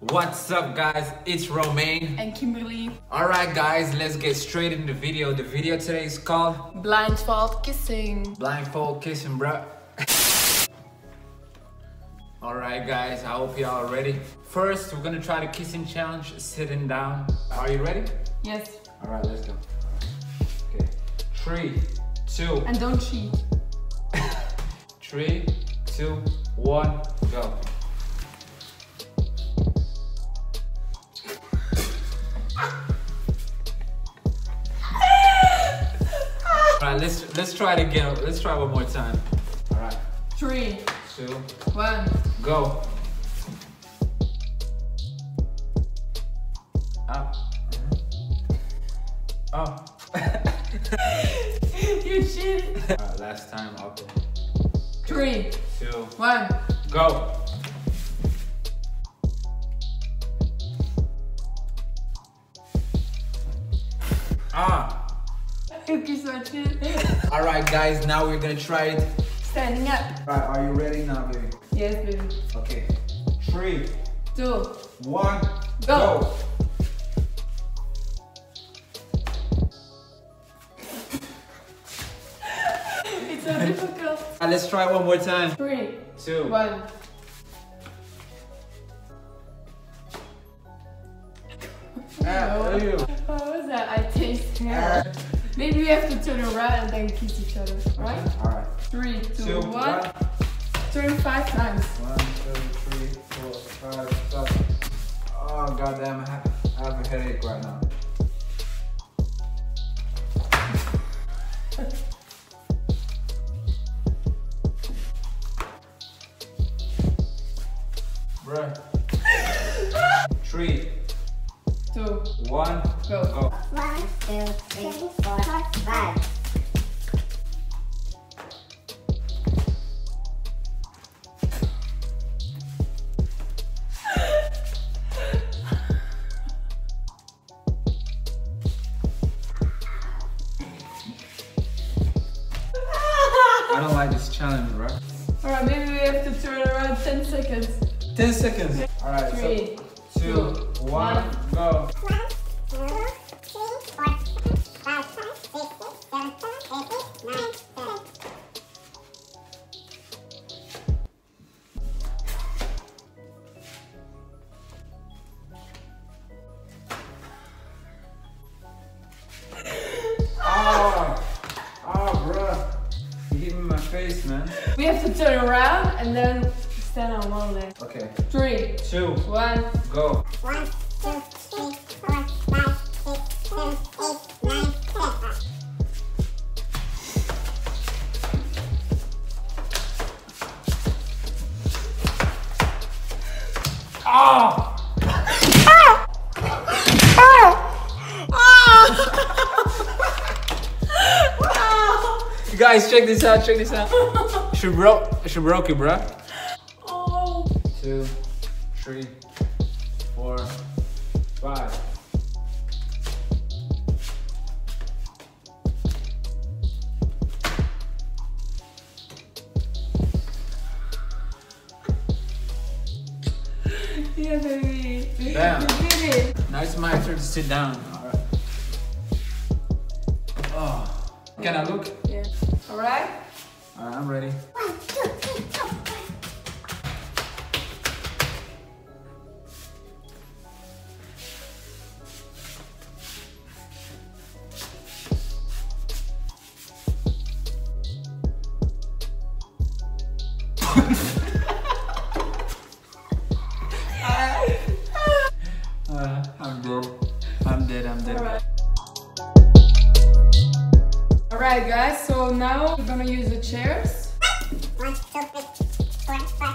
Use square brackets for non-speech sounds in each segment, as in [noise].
What's up guys, it's Romaine. and Kimberley. Alright guys, let's get straight into the video. The video today is called Blindfold kissing. Blindfold Kissing Bruh. [laughs] Alright guys, I hope y'all are ready. First, we're gonna try the kissing challenge sitting down. Are you ready? Yes. Alright, let's go. Okay, three, two, And don't cheat. [laughs] three, two, one, go. Alright, let's let's try it again. Let's try one more time. Alright, Three, two, one. go. Ah. Up. [laughs] Oh. Up. [laughs] you cheated. Alright, last time up. Three, Two, one. go. Ah. You kiss my chin. Alright guys, now we're gonna try it. Standing up. Alright, are you ready now, baby? Yes, baby. Okay. three, two, one, Go. go. Let's try one more time. Three, Two. one. Ah, No. [laughs] What was that? I taste hair. Maybe we have to turn around and then kiss each other, right? Alright. Three, two, Two, one. one. Turn five times. One, two, three, four, five, seven. Oh goddamn, I I have a headache right now. Bruh. Three, Two, one, go. go. One, two, three, four, five. I don't like this challenge, bro. Alright, maybe we have to turn around 10 seconds. 10 seconds. Alright, Three, so two, one, go. One, two, three, four, five, six, seven, eight, [laughs] nine, ten. Oh, ah, oh, ah, bruh. You hit me in my face, man. We have to turn around and then stand on one leg. Okay, Three, two, one. go. One, two, three, four, five, six, seven, eight, nine, ten. Oh! [laughs] You guys, check this out, check this out. [laughs] She broke, she broke it, bruh. Two, three, four, five. Yeah, baby. Damn. You did it. Now it's my turn to sit down. Alright. Oh. Can I look? Yeah. Alright? Alright, I'm ready. One, two, three, four, Alright, guys, so now we're gonna use the chairs. One, two, three, four, five.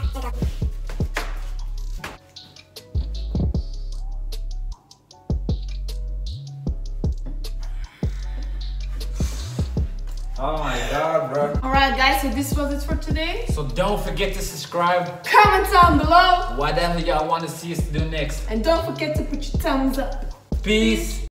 Oh my god, bro. Alright, guys, so this was it for today. So don't forget to subscribe. Comment down below. Whatever y'all want to see us do next. And don't forget to put your thumbs up. Peace.